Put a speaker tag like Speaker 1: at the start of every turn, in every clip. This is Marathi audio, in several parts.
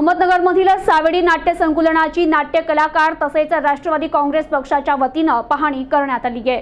Speaker 1: अहमदनगरमधील सावेडी नाट्य संकुलनाची नाट्य कलाकार तसेच राष्ट्रवादी काँग्रेस पक्षाच्या वतीनं पाहणी करण्यात आली आहे.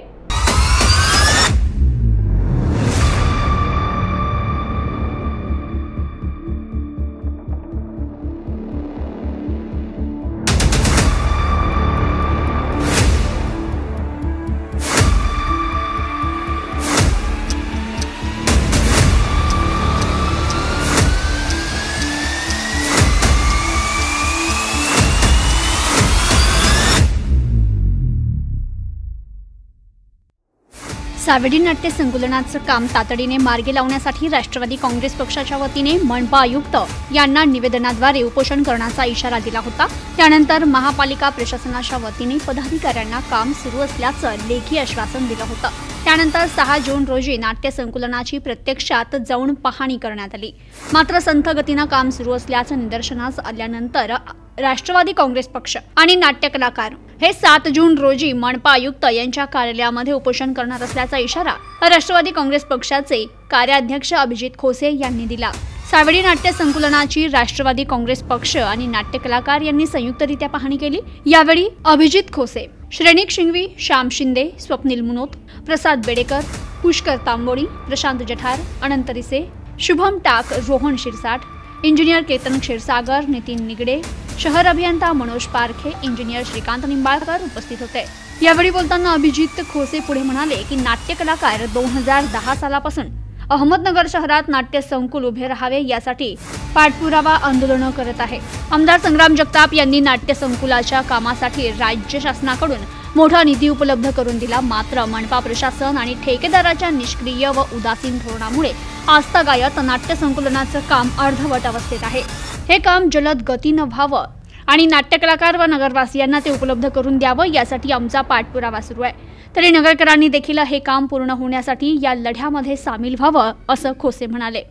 Speaker 1: सावेडी नाट्य संकुलनाचं काम तातडीने मार्गी लावण्यासाठी राष्ट्रवादी काँग्रेस पक्षाच्या वतीने मनपा आयुक्त यांना निवेदनाद्वारे उपोषण करण्याचा इशारा दिला होता. त्यानंतर महापालिका प्रशासनाच्या वतीने पदाधिकाऱ्यांना काम सुरू असल्याचं लेखी आश्वासन दिलं होतं. त्यानंतर सहा जून रोजी नाट्य संकुलनाची प्रत्यक्षात जाऊन पाहणी करण्यात आली. मात्र संथ गतीनं काम सुरू असल्याचं निदर्शनास आल्यानंतर राष्ट्रवादी काँग्रेस पक्ष आणि नाट्य कलाकार. हे सात जून रोजी मनपा आयुक्त यांच्या कार्यालयामध्ये उपोषण करणार असल्याचा इशारा राष्ट्रवादी काँग्रेस पक्षाचे कार्याध्यक्ष अभिजित खोसे यांनी दिला. सावेडी नाट्य संकुलनाची राष्ट्रवादी काँग्रेस पक्ष आणि नाट्य कलाकार यांनी संयुक्तरित्या पाहणी केली. यावेळी अभिजित खोसे श्रेणिक शिंगवी श्याम शिंदे स्वप्नील मुनोत प्रसाद बेडेकर पुष्कर तांबोळी प्रशांत जठार अनंत रिसे शुभम टाक रोहन शिरसाट इंजिनियर केतन क्षीरसागर नितीन निगडे शहर अभियंता मनोज पारखे इंजिनियर श्रीकांत निंबाळकर उपस्थित होते. यावेळी बोलताना अभिजित खोसे पुढे म्हणाले की नाट्य कलाकार दोन हजार दहा सालापासून अहमदनगर शहरात नाट्य संकुल उभे राहावे यासाठी पाठपुरावा आंदोलनं करत आहे. आमदार संग्राम जगताप यांनी नाट्य संकुलाच्या कामासाठी राज्य शासनाकडून मोठा निधी उपलब्ध करून दिला. मात्र मनपा प्रशासन आणि ठेकेदाराच्या निष्क्रिय व उदासीन धोरणामुळे आस्थागायत नाट्य संकुलनाचं काम अर्धवट अवस्थेत आहे. हे काम जलद गतीनं व्हावं आणि नाट्यकलाकार व नगरवासियांना ते उपलब्ध करून द्यावं यासाठी आमचा पाठपुरावा सुरू आहे. तरी नगरकरांनी देखील हे काम पूर्ण होण्यासाठी या लढ्यामध्ये सामील व्हावं असं खोसे म्हणाले.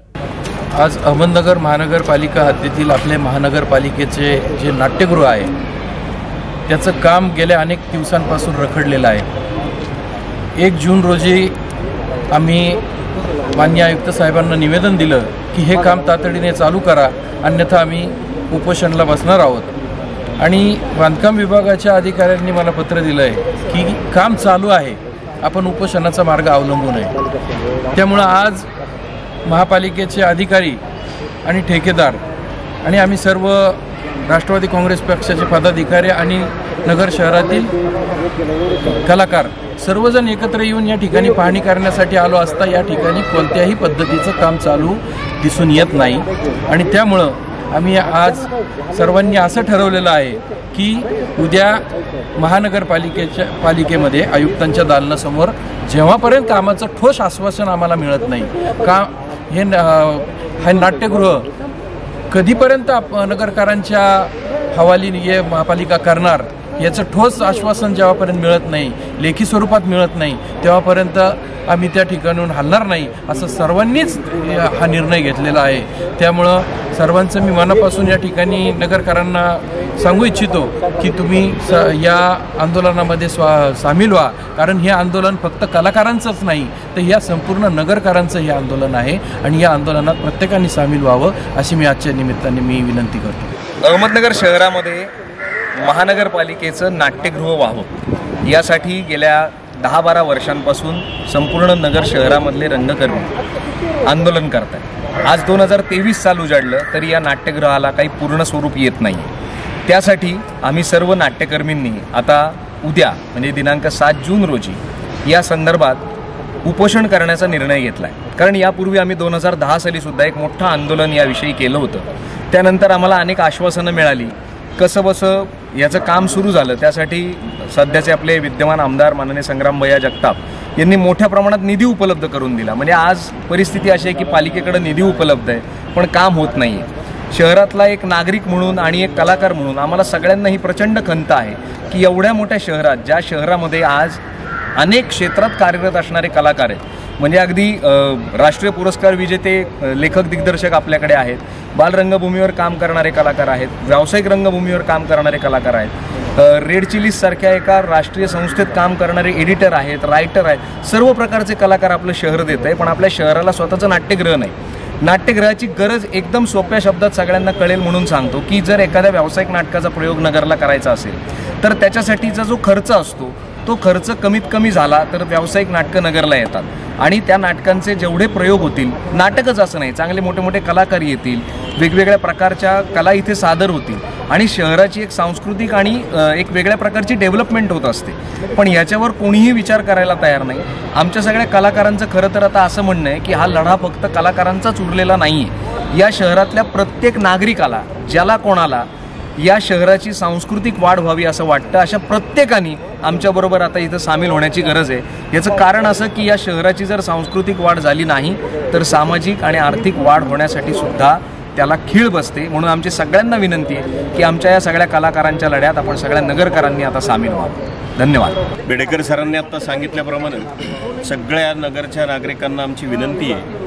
Speaker 2: आज अहमदनगर महानगरपालिका हद्दीतील आपले महानगरपालिकेचे जे नाट्यगृह आहे त्याचं काम गेल्या अनेक दिवसांपासून रखडलेलं आहे. एक जून रोजी आम्ही मान्य आयुक्त साहेबांना निवेदन दिलं की हे काम तातडीने चालू करा अन्यथा आम्ही उपोषणला बसणार आहोत. आणि बांधकाम विभागाच्या अधिकाऱ्यांनी मला पत्र दिलं आहे की काम चालू आहे आपण उपोषणाचा मार्ग अवलंबू नये त्यामुळं आज महापालिकेचे अधिकारी आणि ठेकेदार आणि आम्ही सर्व राष्ट्रवादी काँग्रेस पक्षाचे पदाधिकारी आणि नगर शहरातील कलाकार सर्वजण एकत्र येऊन या ठिकाणी पाहणी करण्यासाठी आलो असता या ठिकाणी कोणत्याही पद्धतीचं काम चालू दिसून येत नाही. आणि त्यामुळं आम्ही आज सर्वांनी असं ठरवलेलं आहे की उद्या महानगरपालिकेच्या पालिकेमध्ये आयुक्तांच्या दालनासमोर जेव्हापर्यंत कामाचं ठोस आश्वासन आम्हाला मिळत नाही का हे न- हे नाट्यगृह कधीपर्यंत नगरकारांच्या हवाली हे महापालिका करणार याचं ठोस आश्वासन जेव्हापर्यंत मिळत नाही लेखी स्वरूपात मिळत नाही तेव्हापर्यंत आम्ही त्या ठिकाणून हलणार नाही असं सर्वांनीच हा निर्णय घेतलेला आहे. त्यामुळं सर्वांचं मी मनापासून या ठिकाणी नगरकारांना सांगू इच्छितो की तुम्ही स या आंदोलनामध्ये स्वा सामील व्हा. कारण हे आंदोलन फक्त कलाकारांचंच नाही तर या संपूर्ण नगरकारांचं हे आंदोलन आहे आणि या आंदोलनात प्रत्येकाने सामील व्हावं अशी मी आजच्या निमित्ताने मी विनंती करतो.
Speaker 3: अहमदनगर शहरामध्ये महानगरपालिकेचं नाट्यगृह व्हावं. यासाठी गेल्या दहा बारा वर्षांपासून संपूर्ण नगर शहरामधले रंगकर्मी आंदोलन करत आहेत आज दोन हजार तेवीस साल उजाडलं तरी या नाट्यगृहाला काही पूर्ण स्वरूप येत नाही. त्यासाठी आम्ही सर्व नाट्यकर्मींनी आता उद्या म्हणजे दिनांक सात जून रोजी या संदर्भात उपोषण करण्याचा निर्णय घेतला आहे कारण यापूर्वी आम्ही दोन हजार दहा सालीसुद्धा एक मोठं आंदोलन याविषयी केलं होतं. त्यानंतर आम्हाला अनेक आश्वासनं मिळाली कसं बसं याचं काम सुरू झालं त्यासाठी सध्याचे आपले विद्यमान आमदार माननीय संग्राम भैया जगताप यांनी मोठ्या प्रमाणात निधी उपलब्ध करून दिला. म्हणजे आज परिस्थिती अशी आहे की पालिकेकडे निधी उपलब्ध आहे पण काम होत नाही आहे शहरातला एक नागरिक म्हणून आणि एक कलाकार म्हणून आम्हाला सगळ्यांना ही प्रचंड खंत आहे की एवढ्या मोठ्या शहरात ज्या शहरामध्ये आज अनेक क्षेत्रात कार्यरत असणारे कलाकार आहेत. म्हणजे अगदी राष्ट्रीय पुरस्कार विजेते लेखक दिग्दर्शक आपल्याकडे आहेत. बालरंगभूमीवर काम करणारे कलाकार आहेत व्यावसायिक रंगभूमीवर काम करणारे कलाकार आहेत. रेड चिलीज सारख्या एका राष्ट्रीय संस्थेत काम करणारे एडिटर आहेत रायटर आहेत. सर्व प्रकारचे कलाकार आपलं शहर देत आहे पण आपल्या शहराला स्वतःचं नाट्यगृह नाही. नाट्यगृहाची गरज एकदम सोप्या शब्दात सगळ्यांना कळेल म्हणून सांगतो की जर एखाद्या व्यावसायिक नाटकाचा प्रयोग नगरला करायचा असेल तर त्याच्यासाठीचा जो खर्च असतो तो खर्च कमीत कमी झाला तर व्यावसायिक नाटकं नगरला येतात. आणि त्या नाटकांचे जेवढे प्रयोग होतील नाटकच असं नाही चांगले मोठे मोठे कलाकार येतील वेगवेगळ्या प्रकारच्या कला इथे सादर होतील आणि शहराची एक सांस्कृतिक आणि एक वेगळ्या प्रकारची डेव्हलपमेंट होत असते. पण याच्यावर कोणीही विचार करायला तयार नाही. आमच्या सगळ्या कलाकारांचं खरं तर आता असं म्हणणं आहे की हा लढा फक्त कलाकारांचाच उरलेला नाही आहे या शहरातल्या प्रत्येक नागरिकाला ज्याला कोणाला या शहराची सांस्कृतिक वाढ व्हावी असं वाटतं. अशा प्रत्येकाने आमच्याबरोबर आता इथं सामील होण्याची गरज आहे. याचं कारण असं की या शहराची जर सांस्कृतिक वाढ झाली नाही तर सामाजिक आणि आर्थिक वाढ होण्यासाठी सुद्धा त्याला खीळ बसते. म्हणून आमची सगळ्यांना विनंती आहे की आमच्या या सगळ्या कलाकारांच्या लढ्यात आपण सगळ्या नगरकरांनी आता सामील व्हावं. धन्यवाद.
Speaker 4: बेडेकर सरांनी आत्ता सांगितल्याप्रमाणे सगळ्या नगरच्या नागरिकांना आमची विनंती आहे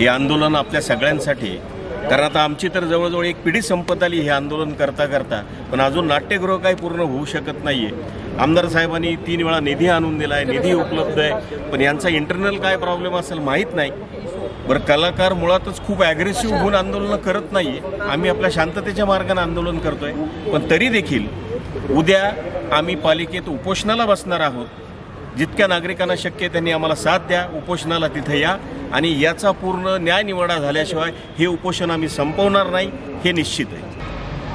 Speaker 4: हे आंदोलन आपल्या सगळ्यांसाठी कारण आता आमची तर जवळजवळ एक पिढी संपत आली हे आंदोलन करता करता पण अजून नाट्यगृह काही पूर्ण होऊ शकत नाही आहे आमदार साहेबांनी तीन वेळा निधी आणून दिला आहे निधी उपलब्ध आहे पण यांचा इंटरनल काय प्रॉब्लेम असेल माहीत नाही. बरं कलाकार मुळातच खूप ॲग्रेसिव्ह होऊन आंदोलनं करत नाही आम्ही आपल्या शांततेच्या मार्गाने आंदोलन करतोय. पण तरी देखील उद्या आम्ही पालिकेत उपोषणाला बसणार आहोत. जितक्या नागरिकांना शक्य आहे त्यांनी आम्हाला साथ द्या उपोषणाला तिथे या आणि याचा पूर्ण न्यायनिवाडा झाल्याशिवाय हे उपोषण आम्ही संपवणार नाही हे निश्चित आहे.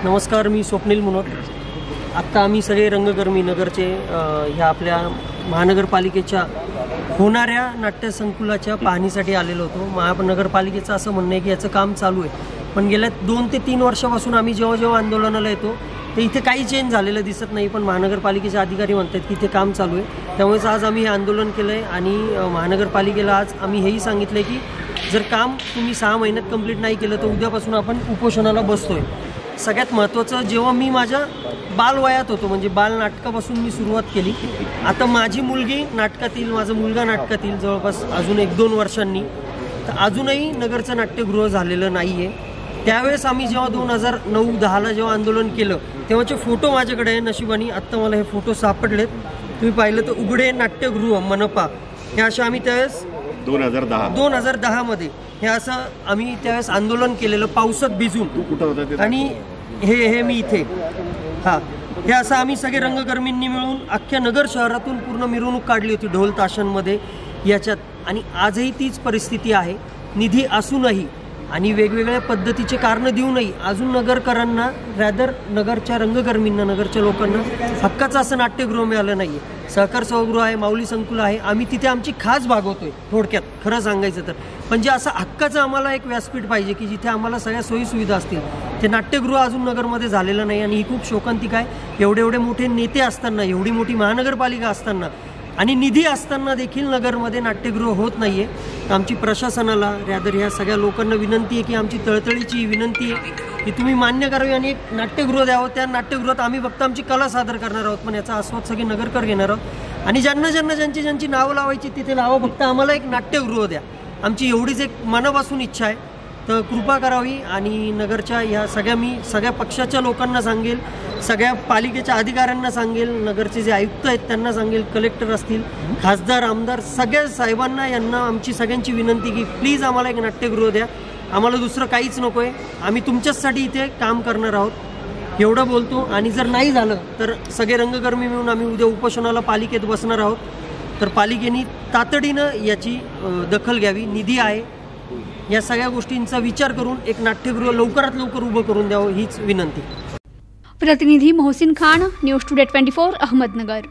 Speaker 5: नमस्कार मी स्वप्नील मुनोत आत्ता आम्ही सगळे रंगकर्मी नगरचे ह्या आपल्या महानगरपालिकेच्या होणाऱ्या नाट्यसंकुलाच्या पाहणीसाठी आलेलो होतो. महानगरपालिकेचं असं म्हणणं आहे की याचं काम चालू आहे. पण गेल्या दोन ते तीन वर्षापासून आम्ही जेव्हा जेव्हा आंदोलनाला येतो तर इथे काही चेंज झालेलं दिसत नाही पण महानगरपालिकेचे अधिकारी म्हणतात की इथे काम चालू आहे. त्यामुळेच आज आम्ही हे आंदोलन केलं आहे आणि महानगरपालिकेला आज आम्ही हेही सांगितलं आहे की जर काम तुम्ही सहा महिन्यात कंप्लीट नाही केलं तर उद्यापासून आपण उपोषणाला बसतोय. सगळ्यात महत्त्वाचं जेव्हा मी माझ्या बालवयात होतो म्हणजे बालनाटकापासून मी सुरुवात केली आता माझी मुलगी नाटकातील माझा मुलगा नाटकातील जवळपास अजून एक दोन वर्षांनी तर अजूनही नगरचं नाट्यगृह झालेलं नाही आहे त्यावेळेस आम्ही जेव्हा दोन हजार नऊ दहाला जेव्हा आंदोलन केलं तेव्हाचे फोटो माझ्याकडे आहे नशिबाने. आत्ता मला हे फोटो सापडलेत. तुम्ही पाहिलं तर उघडे नाट्यगृह मनपा. हे असे आम्ही त्यावेळेस
Speaker 4: दोन हजार दहा.
Speaker 5: दोन हजार दहामध्ये हे असं आम्ही त्यावेळेस आंदोलन केलेलं पावसात भिजून.
Speaker 4: कुठं
Speaker 5: आणि हे हे मी इथे. हा. हे असं आम्ही सगळे रंगकर्मींनी मिळून अख्ख्या नगर शहरातून पूर्ण मिरवणूक काढली होती ढोल ताशांमध्ये याच्यात. आणि आजही तीच परिस्थिती आहे. निधी असूनही आणि वेगवेगळ्या पद्धतीचे कारणं देऊनही अजून नगरकरांना रॅदर नगरच्या रंगकर्मींना नगरच्या लोकांना हक्काचं असं नाट्यगृह मिळालं नाही आहे सहकार सभागृह आहे माऊली संकुल आहे. आम्ही तिथे आमची खास भागवतोय थोडक्यात. खरं सांगायचं तर. म्हणजे असं हक्काचं आम्हाला एक व्यासपीठ पाहिजे की जिथे आम्हाला सगळ्या सोयीसुविधा असतील. ते नाट्यगृह अजून नगरमध्ये झालेलं नाही आणि ही खूप शोकांतिक आहे. एवढे एवढे मोठे नेते असताना एवढी मोठी महानगरपालिका असताना आणि निधी असताना देखील नगरमध्ये नाट्यगृह होत नाही आहे आमची प्रशासनाला रॅदर ह्या सगळ्या लोकांना विनंती आहे की आमची तळतळीची विनंती आहे की तुम्ही मान्य करावी आणि एक नाट्यगृह द्यावं. त्या नाट्यगृहात आम्ही फक्त आमची कला सादर करणार आहोत पण याचा आस्वाद सगळे नगरकर घेणार आहोत. आणि ज्यांना ज्यांना ज्यांची ज्यांची नावं लावायची तिथे लावं फक्त आम्हाला एक नाट्यगृह द्या. आमची एवढीच एक मनापासून इच्छा आहे. तर कृपा करावी आणि नगरच्या ह्या सगळ्या मी सगळ्या पक्षाच्या लोकांना सांगेल सगळ्या पालिकेच्या अधिकाऱ्यांना सांगेल नगरचे जे आयुक्त आहेत त्यांना सांगेल कलेक्टर असतील खासदार आमदार सगळ्या साहेबांना यांना आमची सगळ्यांची विनंती की प्लीज आम्हाला एक नाट्यगृह द्या. आम्हाला दुसरं काहीच नको आहे आम्ही तुमच्याचसाठी इथे काम करणार आहोत. एवढं बोलतो. आणि जर नाही झालं तर सगळे रंगकर्मी मिळून आम्ही उद्या उपोषणाला पालिकेत बसणार आहोत. तर पालिकेने तातडीनं याची दखल घ्यावी. निधी आहे. या सगळ्या गोष्टींचा विचार करून एक नाट्यगृह लवकरात लवकर उभं करून द्यावं हीच विनंती.
Speaker 1: प्रतिनिधी Mohsin Khan news today twenty four Ahmednagar.